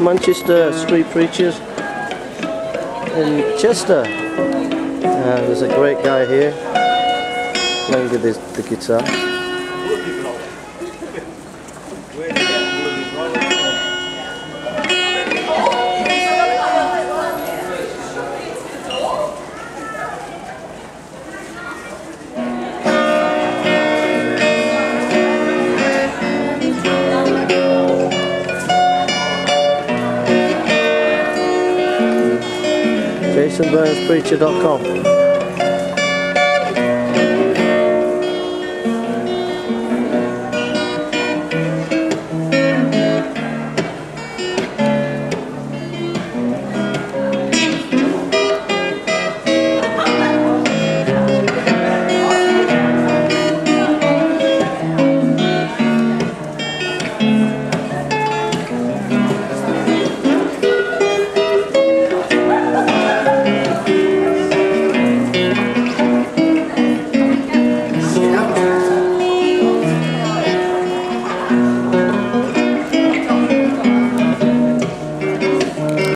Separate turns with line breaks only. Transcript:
Manchester Street Preachers in Chester. And there's a great guy here playing with his, the guitar. jasonburnspreacher.com Thank mm you.